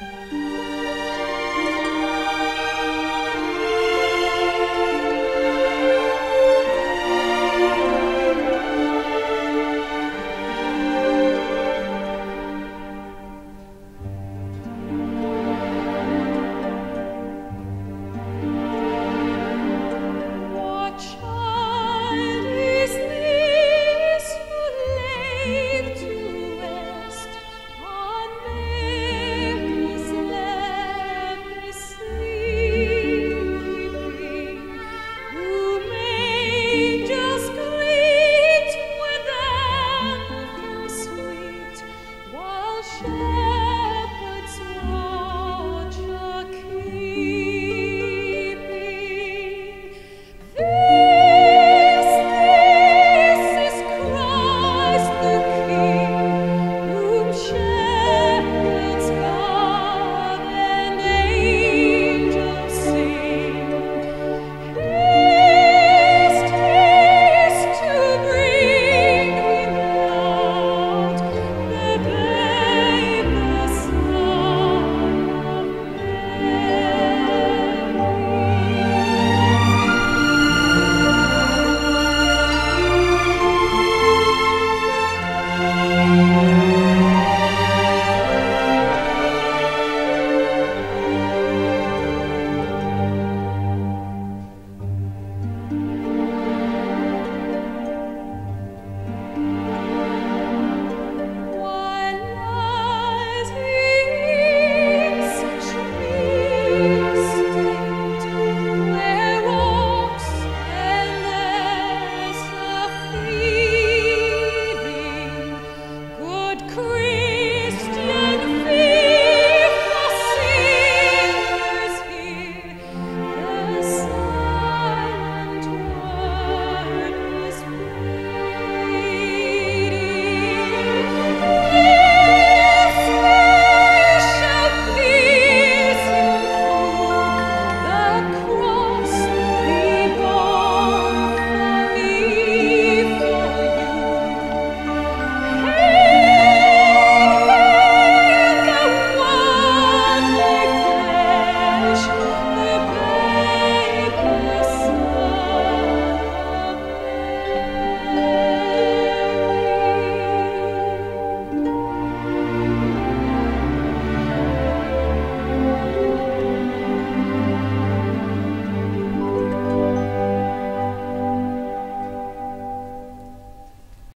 Música